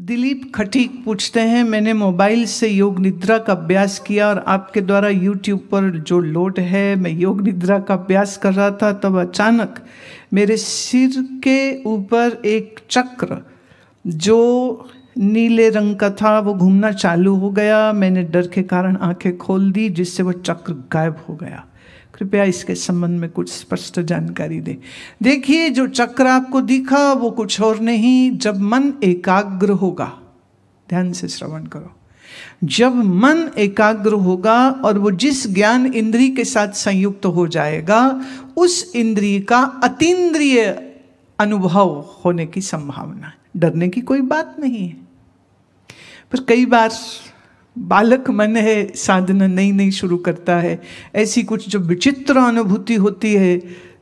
दिलीप खटीक पूछते हैं, मैंने मोबाइल से योग निद्रा का अभ्यास किया और आपके द्वारा यूट्यूब पर जो लोड है, मैं योग निद्रा का अभ्यास कर रहा था, तब अचानक मेरे सिर के ऊपर एक चक्र जो नीले रंग का था, वो घूमना चालू हो गया। मैंने डर के कारण आँखें खोल दी, जिससे वो चक्र गायब हो गया। कृपया इसके संबंध में कुछ स्पष्ट जानकारी दें। देखिए, जो चक्र आपको दिखा, वो कुछ और नहीं। जब मन एकाग्र होगा, ध्यान से श्रवण करो। जब मन एकाग्र होगा और वो जिस ज्ञान इंद्री के साथ संयुक्त हो जाएगा, उस इंद्री का अतीन्द्रिय अनुभव होने की संभावना डरने की कोई बात नहीं है। पर कई बार बालक मन है, साधना नई नई शुरू करता है। ऐसी कुछ जो विचित्र अनुभूति होती है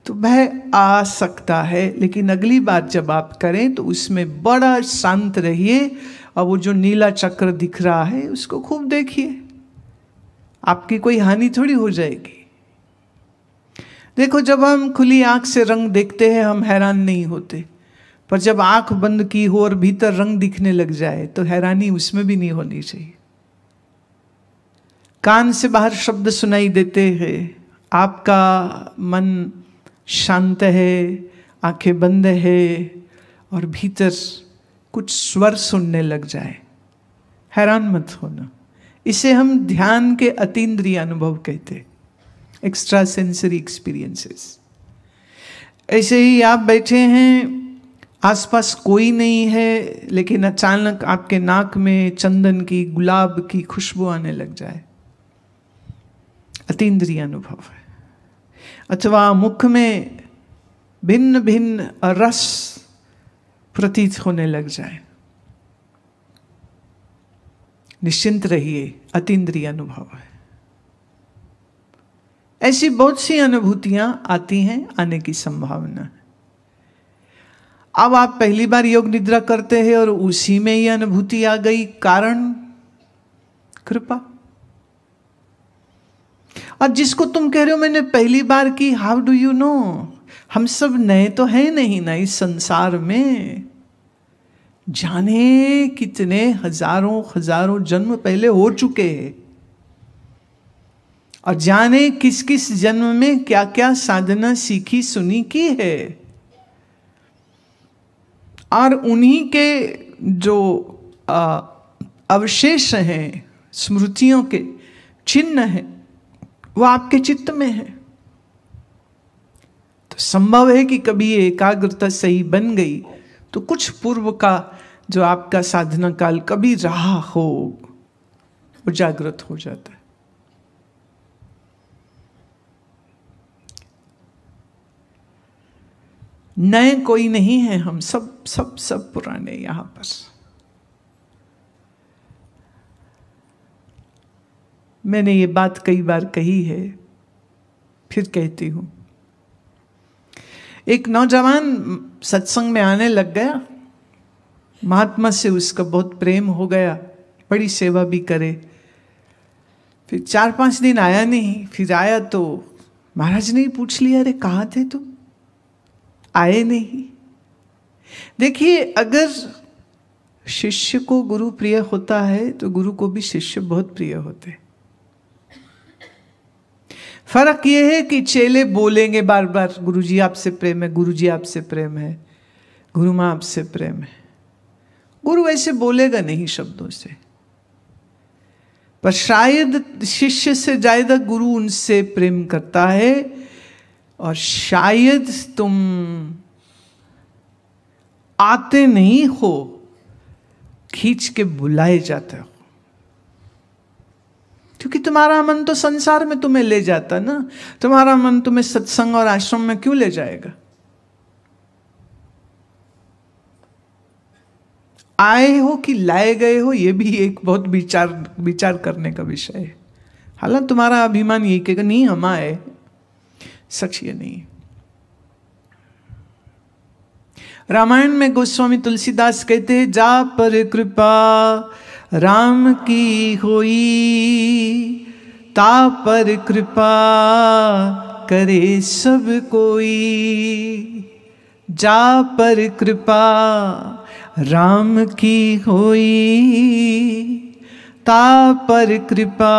तो वह आ सकता है। लेकिन अगली बार जब आप करें तो उसमें बड़ा शांत रहिए और वो जो नीला चक्र दिख रहा है, उसको खूब देखिए। आपकी कोई हानि थोड़ी हो जाएगी। देखो, जब हम खुली आँख से रंग देखते हैं, हम हैरान नहीं होते। पर जब आँख बंद की हो और भीतर रंग दिखने लग जाए तो हैरानी उसमें भी नहीं होनी चाहिए। कान से बाहर शब्द सुनाई देते हैं। आपका मन शांत है, आँखें बंद है और भीतर कुछ स्वर सुनने लग जाए। हैरान मत होना। इसे हम ध्यान के अतीन्द्रिय अनुभव कहते एक्स्ट्रा सेंसरी एक्सपीरियंसेस ऐसे ही आप बैठे हैं, आसपास कोई नहीं है, लेकिन अचानक आपके नाक में चंदन की, गुलाब की खुशबू आने लग जाए। अतीन्द्रिय अनुभव है। अथवा मुख में भिन्न भिन्न रस प्रतीत होने लग जाए। निश्चिंत रहिए, अतीन्द्रिय अनुभव है। ऐसी बहुत सी अनुभूतियाँ आती हैं, आने की संभावना है। अब आप पहली बार योग निद्रा करते हैं और उसी में ये अनुभूति आ गई, कारण? कृपा। और जिसको तुम कह रहे हो मैंने पहली बार की हाउ डू यू नो हम सब नए तो हैं नहीं ना इस संसार में। जाने कितने हज़ारों हज़ारों जन्म पहले हो चुके हैं। और जाने किस किस जन्म में क्या क्या साधना सीखी, सुनी की है। और उन्हीं के जो अवशेष हैं, स्मृतियों के, चिन्ह हैं वो आपके चित्त में है। तो संभव है कि कभी ये एकाग्रता सही बन गई तो कुछ पूर्व का जो आपका साधना काल कभी रहा हो, वो जागृत हो जाता है। नए कोई नहीं है हम सब सब सब पुराने यहाँ पर। मैंने ये बात कई बार कही है, फिर कहती हूँ। एक नौजवान सत्संग में आने लग गया। महात्मा से उसका बहुत प्रेम हो गया, बड़ी सेवा भी करे। फिर चार पाँच दिन आया नहीं, फिर आया तो महाराज ने ही पूछ लिया, अरे, कहा थे तुम? आए नहीं। देखिए, अगर शिष्य को गुरु प्रिय होता है तो गुरु को भी शिष्य बहुत प्रिय होते हैं। फ़र्क यह है कि चेले बोलेंगे बार बार गुरु जी आपसे प्रेम है गुरु जी आपसे प्रेम है, गुरु माँ आपसे प्रेम है। गुरु ऐसे बोलेगा नहीं शब्दों से। पर शायद शिष्य से ज़्यादा गुरु उनसे प्रेम करता है, और शायद तुम आते नहीं हो, खींच के बुलाए जाते हो। तुम्हारा मन तो संसार में तुम्हें ले जाता ना। तुम्हारा मन तुम्हें सत्संग और आश्रम में क्यों ले जाएगा? आए हो कि लाए गए हो, ये भी एक बहुत विचार विचार करने का विषय है। हालाँकि तुम्हारा अभिमान ये कहेगा नहीं, हम आए। सच ये नहीं। रामायण में गोस्वामी तुलसीदास कहते हैं, जा पर कृपा, राम की होई। ता पर कृपा करे सब कोई। जा पर कृपा राम की होई। ता पर कृपा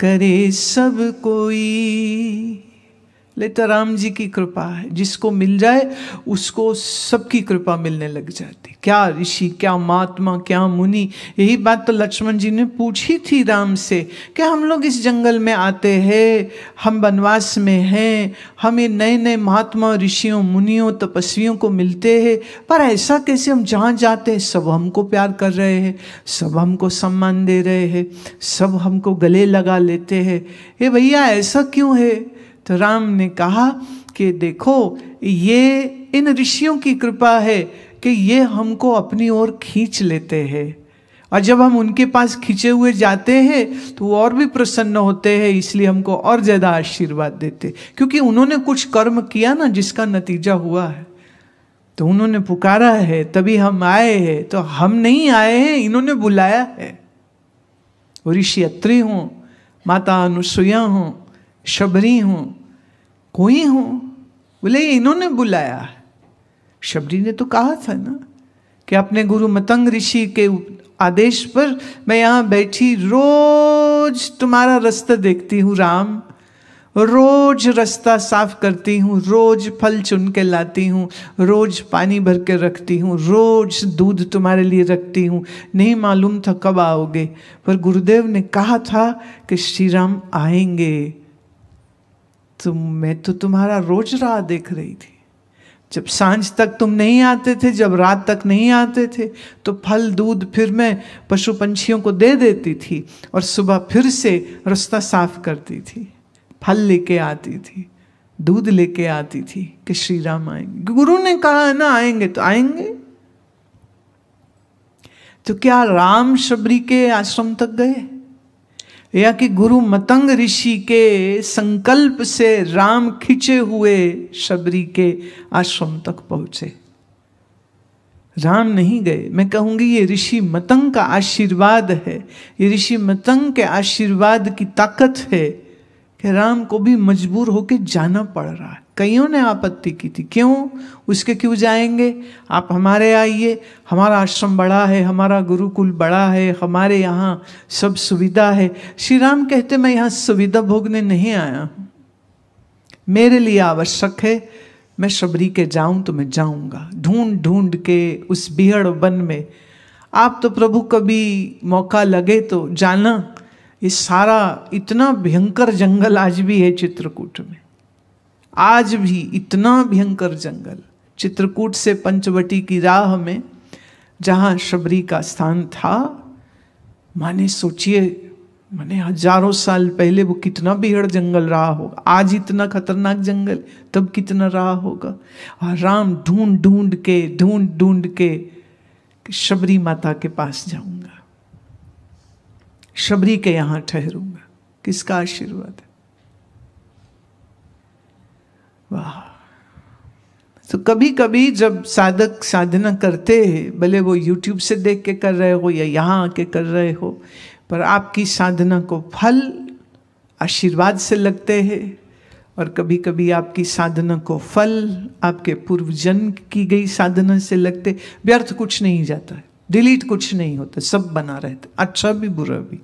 करे सब कोई। ले तो राम जी की कृपा है, जिसको मिल जाए, उसको सबकी कृपा मिलने लग जाती। क्या ऋषि, क्या महात्मा, क्या मुनि? यही बात तो लक्ष्मण जी ने पूछी थी राम से। कि हम लोग इस जंगल में आते हैं? हम वनवास में हैं। हमें नए नए महात्मा, ऋषियों, मुनियों, तपस्वियों को मिलते हैं। पर ऐसा कैसे हम जहाँ जाते हैं? सब हमको प्यार कर रहे हैं। सब हमको सम्मान दे रहे हैं। सब हमको गले लगा लेते हैं। ये भैया, ऐसा क्यों है? तो राम ने कहा कि देखो, ये इन ऋषियों की कृपा है। कि ये हमको अपनी ओर खींच लेते हैं। और जब हम उनके पास खींचे हुए जाते हैं तो वो और भी प्रसन्न होते हैं, इसलिए हमको और ज़्यादा आशीर्वाद देते क्योंकि उन्होंने कुछ कर्म किया ना, जिसका नतीजा हुआ है। तो उन्होंने पुकारा है, तभी हम आए हैं। तो हम नहीं आए हैं, इन्होंने बुलाया है। ऋषि अत्रि हों, माता अनुसुईया हों, शबरी हूँ, कोई हूँ, बोले, इन्होंने बुलाया शबरी ने तो कहा था ना कि अपने गुरु मतंग ऋषि के आदेश पर मैं यहाँ बैठी रोज तुम्हारा रास्ता देखती हूँ राम, रोज रास्ता साफ़ करती हूँ, रोज फल चुन के लाती हूँ, रोज पानी भर के रखती हूँ, रोज दूध तुम्हारे लिए रखती हूँ। नहीं मालूम था कब आओगे, पर गुरुदेव ने कहा था कि श्री राम आएँगे। तो मैं तो तुम्हारा रोज राह देख रही थी। जब साँझ तक तुम नहीं आते थे, जब रात तक नहीं आते थे तो फल, दूध फिर मैं पशु पंछियों को दे देती थी और सुबह फिर से रास्ता साफ़ करती थी। फल लेके आती थी, दूध लेके आती थी कि श्री राम आएँगे। गुरु ने कहा है ना आएँगे तो आएँगे। तो क्या राम शबरी के आश्रम तक गए? या कि गुरु मतंग ऋषि के संकल्प से राम खिंचे हुए शबरी के आश्रम तक पहुँचे। राम नहीं गए। मैं कहूँगी, ये ऋषि मतंग का आशीर्वाद है। ये ऋषि मतंग के आशीर्वाद की ताकत है कि राम को भी मजबूर होकर जाना पड़ रहा है। कईयों ने आपत्ति की थी? क्यों? उसके क्यों जाएँगे? आप हमारे आइए। हमारा आश्रम बड़ा है, हमारा गुरुकुल बड़ा है, हमारे यहाँ सब सुविधा है। श्री राम कहते, मैं यहाँ सुविधा भोगने नहीं आया हूँ। मेरे लिए आवश्यक है। मैं शबरी के जाऊँ तो मैं जाऊँगा। ढूंढ ढूंढ के उस बिहड़ वन में। आप तो प्रभु कभी मौका लगे तो जाना। ये सारा इतना भयंकर जंगल आज भी है चित्रकूट में। आज भी इतना भयंकर जंगल चित्रकूट से पंचवटी की राह में, जहाँ शबरी का स्थान था, माने सोचिए, माने हज़ारों साल पहले वो कितना बिहड़ जंगल रहा होगा। आज इतना खतरनाक जंगल, तब कितना रहा होगा। और राम ढूंढ ढूंढ के, ढूंढ ढूंढ के शबरी माता के पास जाऊँगा। शबरी के यहाँ ठहरूँगा। किसका आशीर्वाद है? वाह। तो कभी कभी जब साधक साधना करते हैं, भले वो यूट्यूब से देख के कर रहे हो या यहाँ आके कर रहे हो, पर आपकी साधना को फल, आशीर्वाद से लगते हैं, और कभी कभी आपकी साधना को फल, आपके पूर्व जन्म की गई साधना से लगते, व्यर्थ कुछ नहीं जाता है, डिलीट कुछ नहीं होता, सब बना रहता अच्छा भी, बुरा भी।